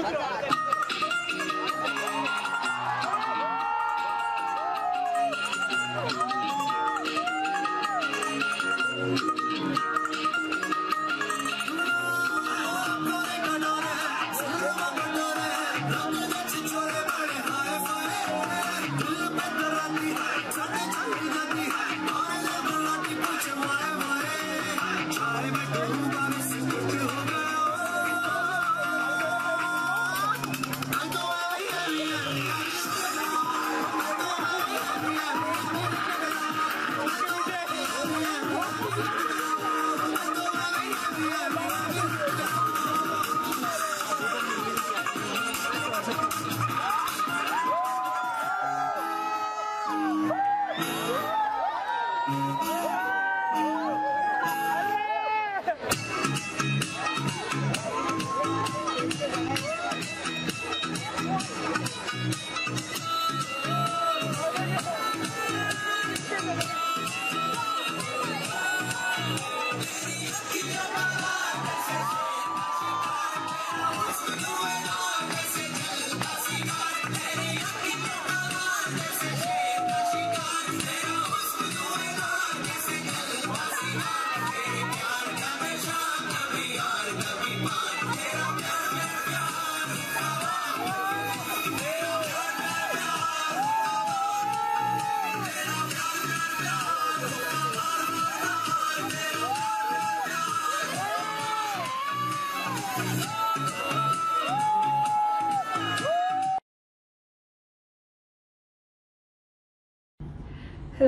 Obrigado.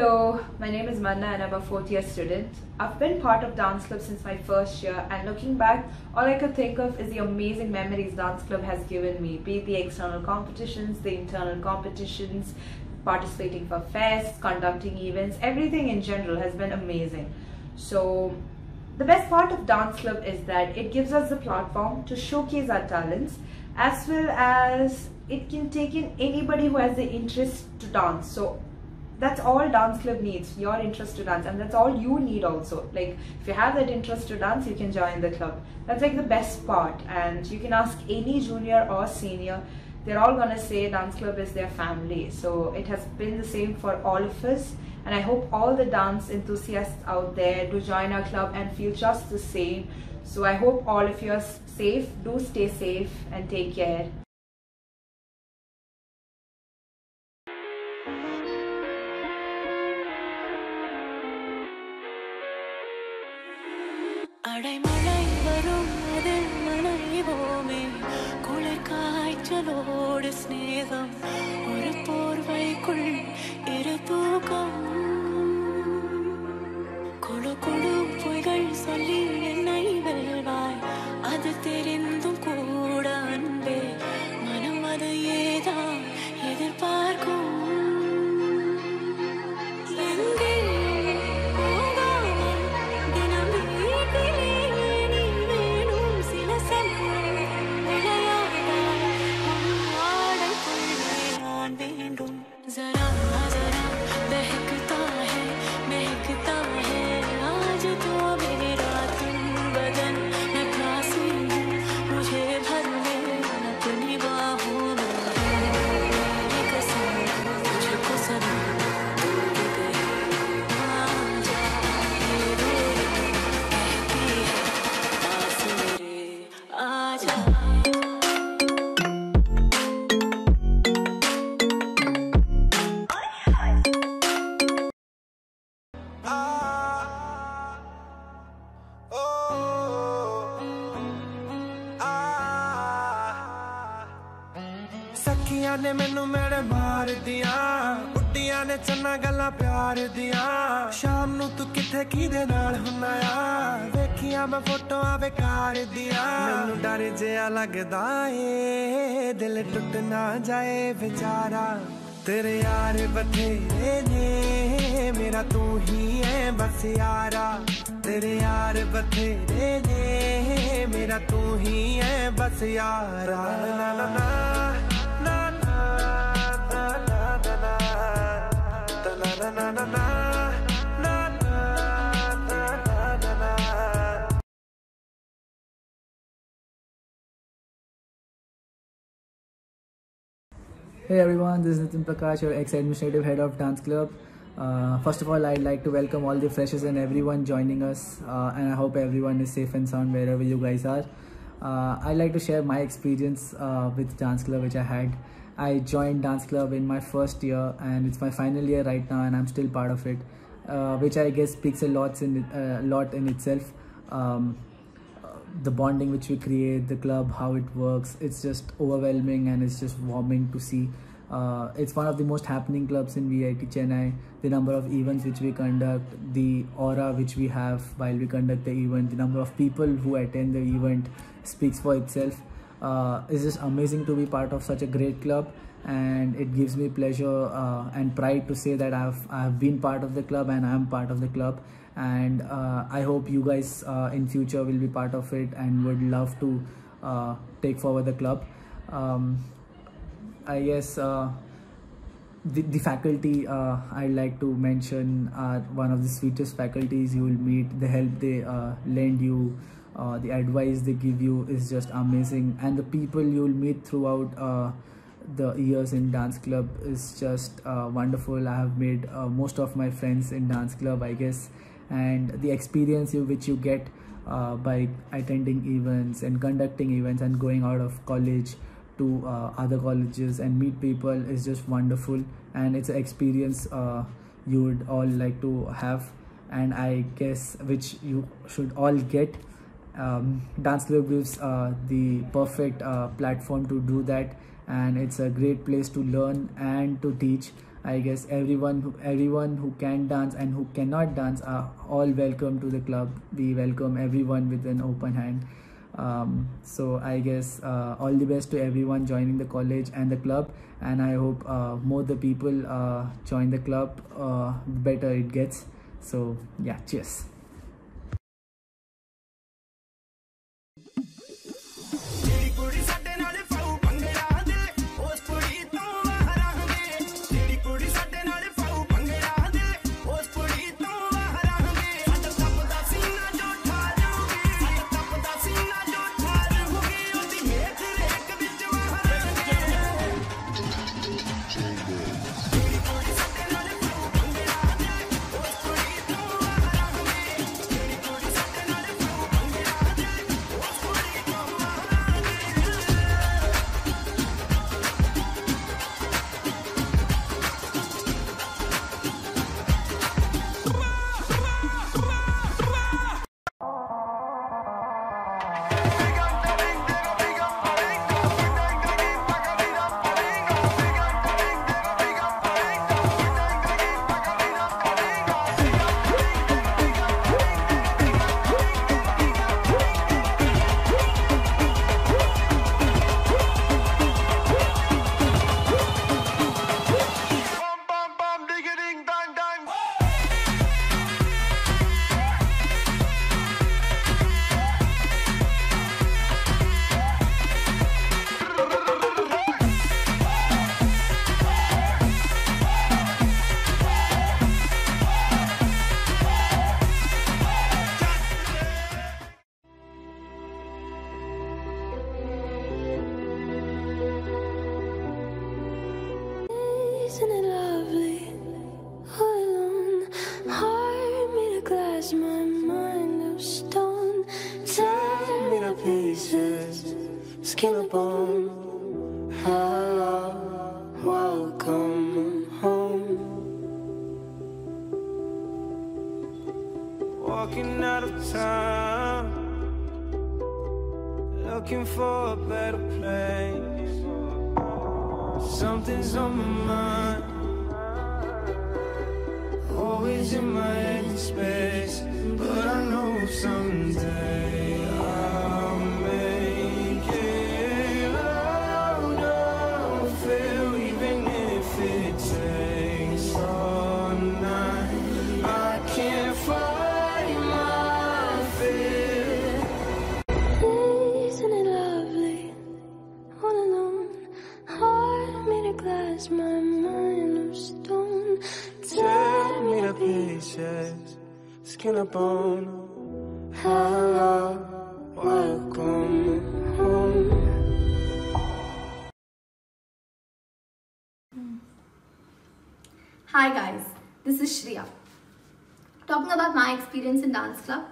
Hello, my name is Manna and I'm a fourth year student. I've been part of Dance Club since my first year and looking back, all I could think of is the amazing memories Dance Club has given me, be it the external competitions, the internal competitions, participating for fests, conducting events, everything in general has been amazing. So the best part of Dance Club is that it gives us the platform to showcase our talents as well as it can take in anybody who has the interest to dance. So that's all dance club needs your interest to dance and that's all you need also. Like if you have that interest to dance you can join the club. That's like the best part. And you can ask any junior or senior. They're all gonna say dance club is their family. So it has been the same for all of us. And i hope all the dance enthusiasts out there do join our club and feel just the same. So i hope all of you are safe. Do stay safe and take care மழை மழை வரும் அதில் நனைவோமே குளிர் காய்ச்சலோ ਗੱਲਾਂ ਪਿਆਰ ਦੀਆਂ ਸ਼ਾਮ ਨੂੰ ਤੂੰ ਕਿੱਥੇ ਕਿਹਦੇ ਨਾਲ ਹੁੰਨਾ ਆ ਵੇਖੀਆਂ ਮੈਂ ਫੋਟੋਆਂ ਬੇਕਾਰ ਦੀਆਂ ਮੈਨੂੰ ਡਰ ਜਿਹਾ ਲੱਗਦਾ ਏ ਦਿਲ ਟੁੱਟ ਨਾ ਜਾਏ ਵਿਚਾਰਾ ਤੇਰੇ ਯਾਰ ਬਥੇਰੇ ਨੇ ਮੇਰਾ ਤੂੰ ਹੀ ਐ ਬਸ ਯਾਰਾ ਤੇਰੇ ਯਾਰ ਬਥੇਰੇ ਨੇ ਮੇਰਾ ਤੂੰ ਹੀ ਐ ਬਸ ਯਾਰਾ ਨਾ ਨਾ ਨਾ Hey everyone, this is Nitin Prakash, your ex-administrative head of Dance Club. Uh, first of all, I'd like to welcome all the freshers and everyone joining us, uh, and I hope everyone is safe and sound wherever you guys are. Uh, I'd like to share my experience uh, with Dance Club, which I had. I joined Dance Club in my first year, and it's my final year right now, and I'm still part of it, uh, which I guess speaks a lot in a lot in itself. Um, the bonding which we create, the club, how it works, it's just overwhelming and it's just warming to see. Uh, it's one of the most happening clubs in VIT Chennai. The number of events which we conduct, the aura which we have while we conduct the event, the number of people who attend the event speaks for itself. Uh, it's just amazing to be part of such a great club and it gives me pleasure uh, and pride to say that I've, I've been part of the club and I'm part of the club and uh, I hope you guys uh, in future will be part of it and would love to uh, take forward the club. Um, I guess uh, the, the faculty uh, I'd like to mention are one of the sweetest faculties you will meet. The help they lend you, uh, the advice they give you is just amazing. And the people you'll meet throughout uh, the years in dance club is just uh, wonderful. I have made uh, most of my friends in dance club, I guess. And the experience you, which you get uh, by attending events and conducting events and going out of college to uh, other colleges and meet people is just wonderful and it's an experience you would all like to have and i guess which you should all get um, dance club gives uh, the perfect uh, platform to do that. And it's a great place to learn and to teach. I guess everyone who everyone who can dance and who cannot dance are all welcome to the club. We welcome everyone with an open hand. Um, so i guess uh, all the best to everyone joining the college and the club. And i hope uh, more the people uh, join the club uh, better it gets. So yeah cheers Hi guys, this is Shriya. Talking about my experience in dance club,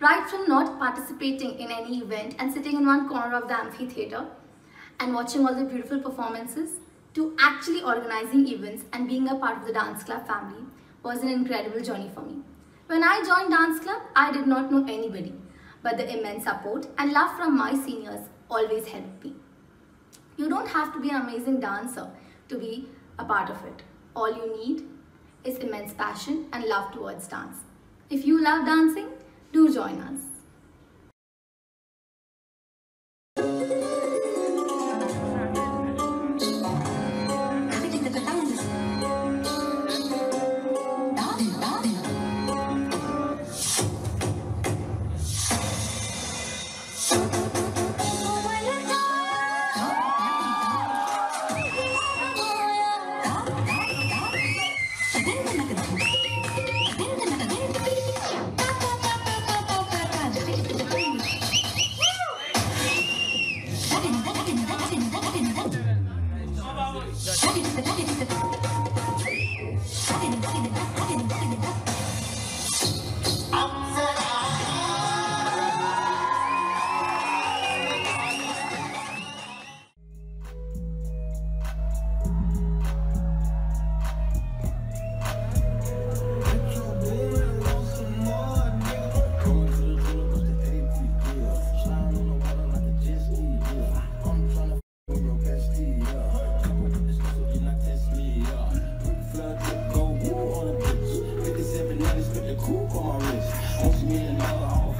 right from not participating in any event and sitting in one corner of the amphitheater and watching all the beautiful performances to actually organizing events and being a part of the dance club family was an incredible journey for me. When I joined dance club, I did not know anybody, but the immense support and love from my seniors always helped me. You don't have to be an amazing dancer to be a part of it. All you need is immense passion and love towards dance. If you love dancing, do join us. cool on my wrist. Once million dollar off.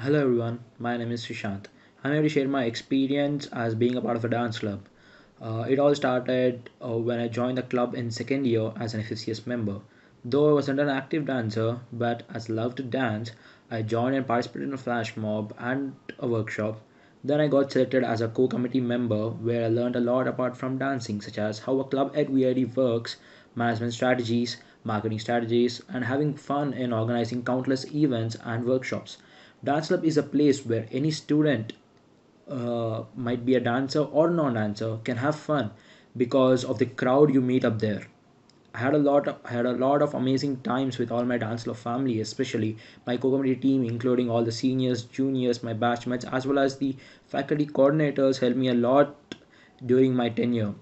Hello everyone, my name is Srishant. I'm here to share my experience as being a part of a dance club. Uh, it all started uh, when I joined the club in second year as an FFCS member. Though I wasn't an active dancer, but as loved to dance, I joined and participated in a flash mob and a workshop. Then I got selected as a co-committee member where I learned a lot apart from dancing, such as how a club at VIT works, management strategies, marketing strategies, and having fun in organizing countless events and workshops. Dance Club is a place where any student, uh, might be a dancer or non-dancer, can have fun because of the crowd you meet up there. I had a lot of, I had a lot of amazing times with all my dance club family, especially my co-committee team, including all the seniors, juniors, my batchmates, as well as the faculty coordinators helped me a lot during my tenure.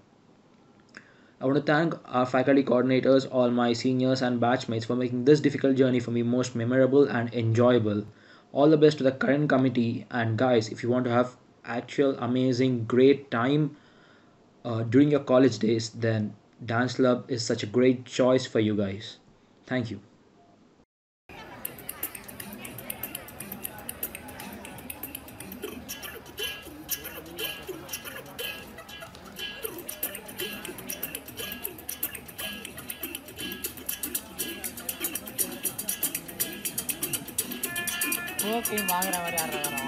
I want to thank our faculty coordinators, all my seniors and batchmates for making this difficult journey for me most memorable and enjoyable. All the best to the current committee and guys, if you want to have actual amazing great time uh, during your college days, then dance club is such a great choice for you guys. Thank you. சோக்கையும் வாங்குற மாதிரி ஆடுறாங்க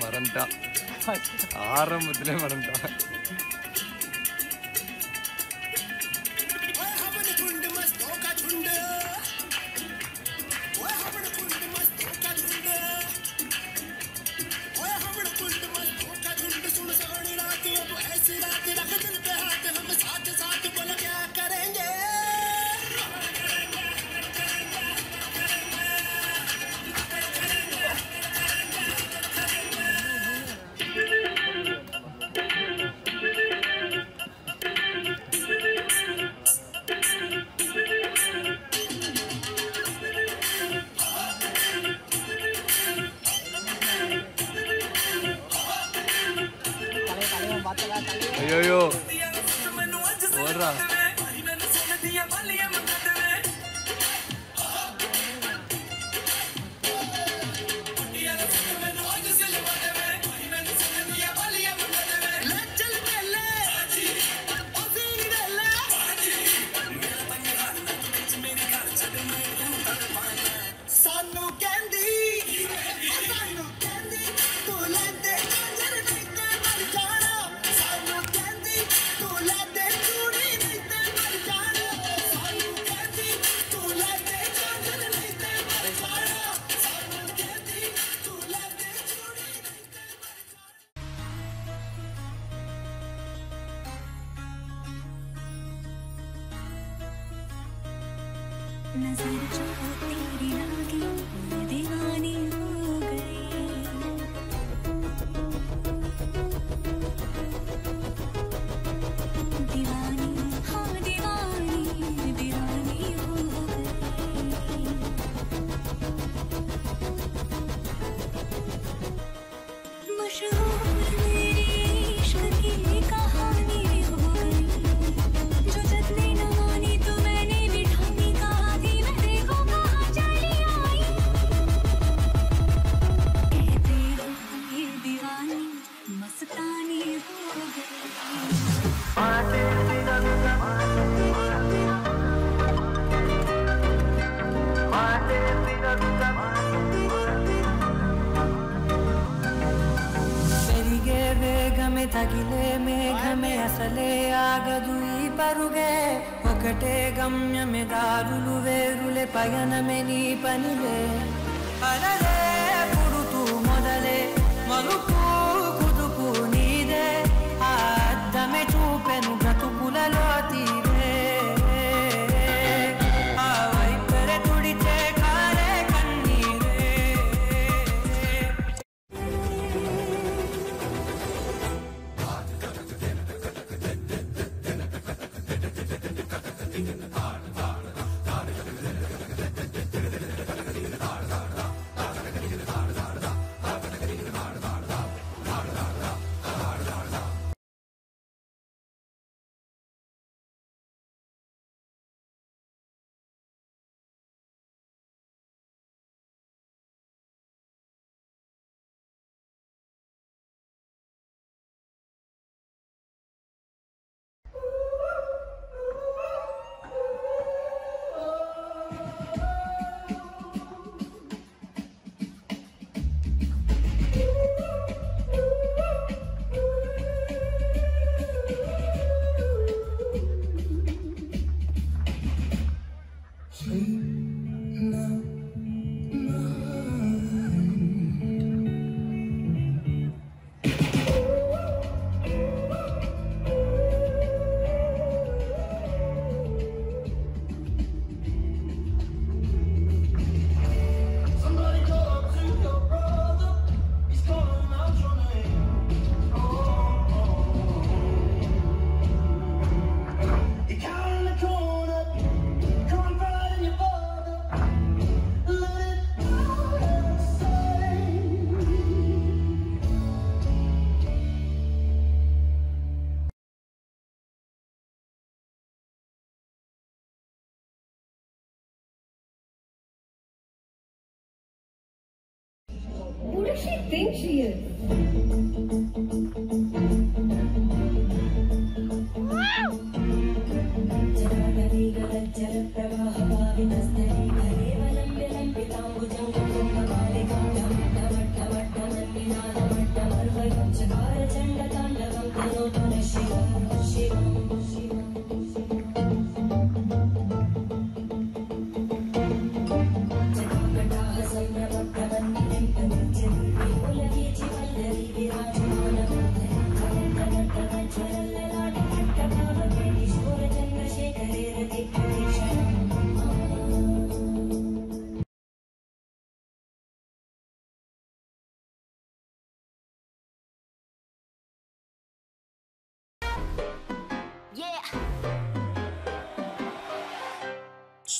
மறந்துட்டான் ஆரம்பத்திலே மறந்துட்டான் think she is.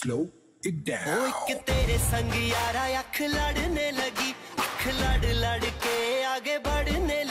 slow it down. ओ एक तेरे संग यारा, अख लड़ने लगी अख लड़ लड़ के आगे बढ़ने लगी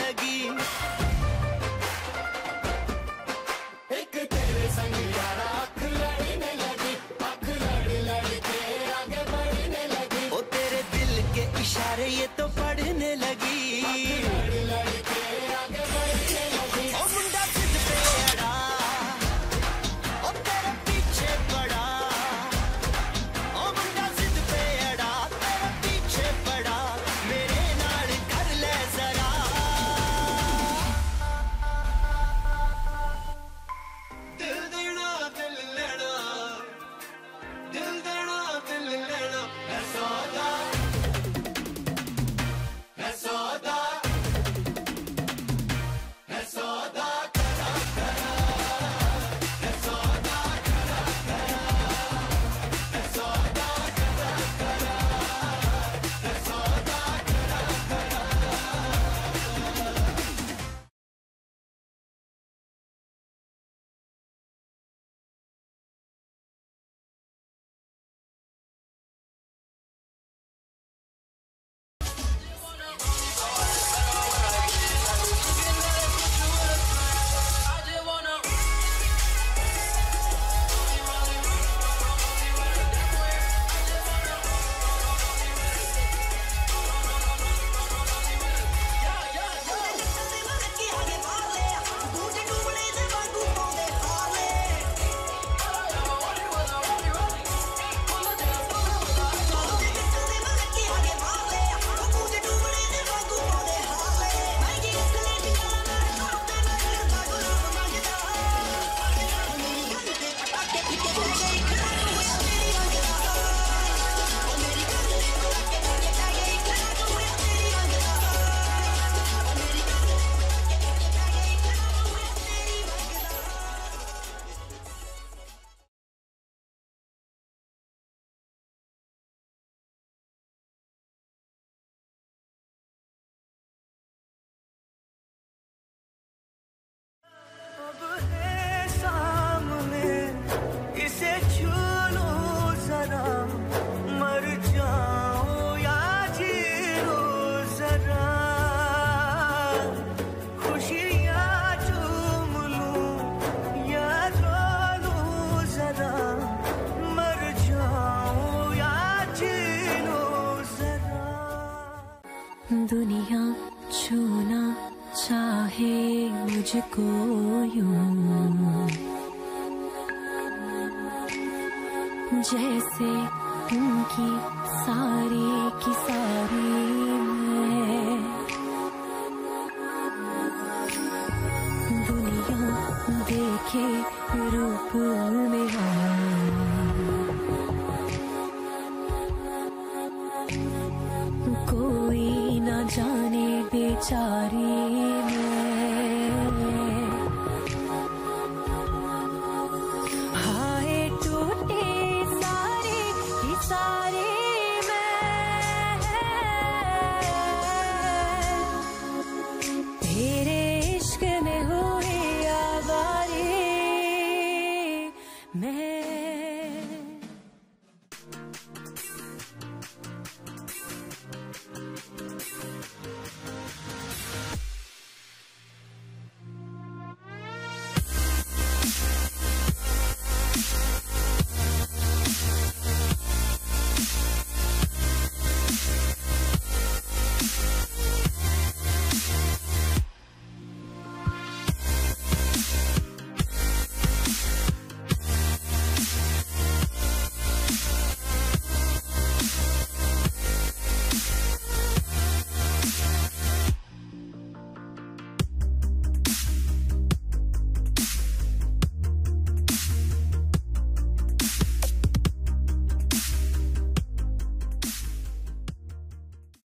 जैसे उनकी सारी की सारी मैं। दुनिया देखे रूप